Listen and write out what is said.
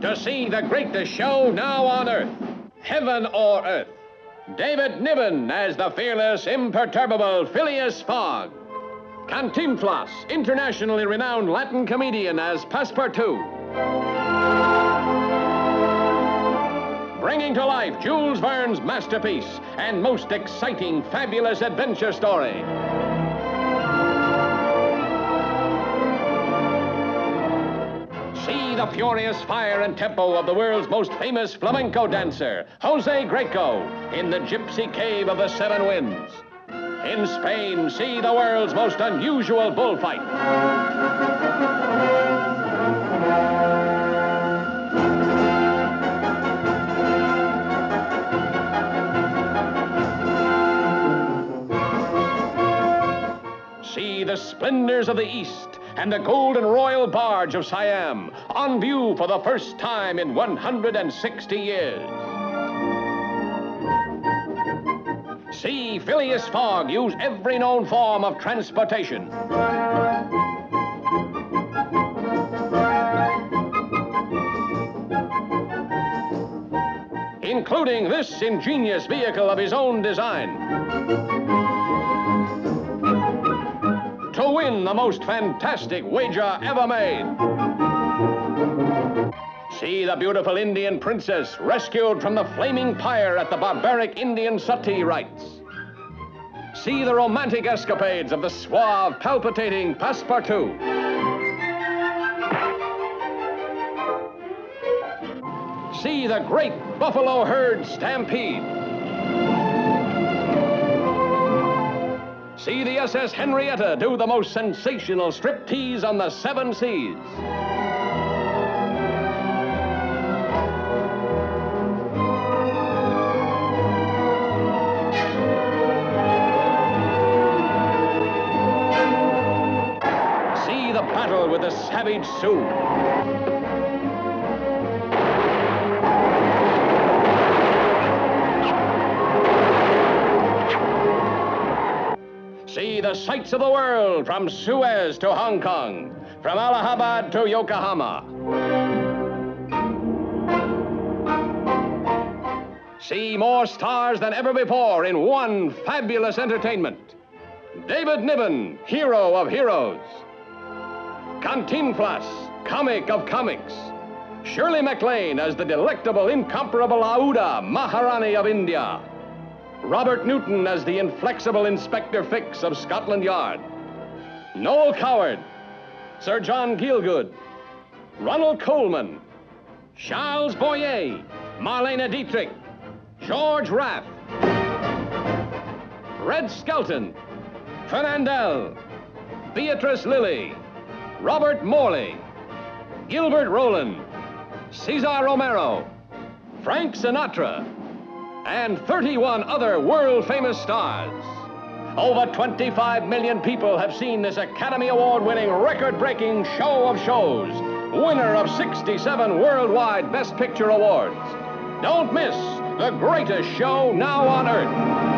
To see the greatest show now on earth, heaven or earth. David Niven as the fearless, imperturbable Phileas Fogg. Cantinflas, internationally renowned Latin comedian as Passepartout. Bringing to life Jules Verne's masterpiece and most exciting, fabulous adventure story. The furious fire and tempo of the world's most famous flamenco dancer, Jose Greco, in the gypsy cave of the Seven Winds. In Spain, see the world's most unusual bullfight. See the splendors of the East and the golden royal barge of Siam on view for the first time in 160 years. See Phileas Fogg use every known form of transportation. Including this ingenious vehicle of his own design. Win the most fantastic wager ever made. See the beautiful Indian princess rescued from the flaming pyre at the barbaric Indian Sati rites. See the romantic escapades of the suave, palpitating Passepartout. See the great buffalo herd stampede. See the SS Henrietta do the most sensational striptease on the seven seas. See the battle with the savage Sioux. The sights of the world from Suez to Hong Kong, from Allahabad to Yokohama. See more stars than ever before in one fabulous entertainment. David Niven, hero of heroes. Cantinflas, comic of comics. Shirley MacLaine as the delectable, incomparable Aouda, Maharani of India. Robert Newton as the inflexible Inspector Fix of Scotland Yard. Noel Coward, Sir John Gielgud, Ronald Colman, Charles Boyer, Marlene Dietrich, George Raft, Red Skelton, Fernandel, Beatrice Lillie, Robert Morley, Gilbert Roland, Cesar Romero, Frank Sinatra, and 31 other world-famous stars. Over 25 million people have seen this Academy Award-winning, record-breaking show of shows, winner of 67 worldwide Best Picture awards. Don't miss the greatest show now on Earth.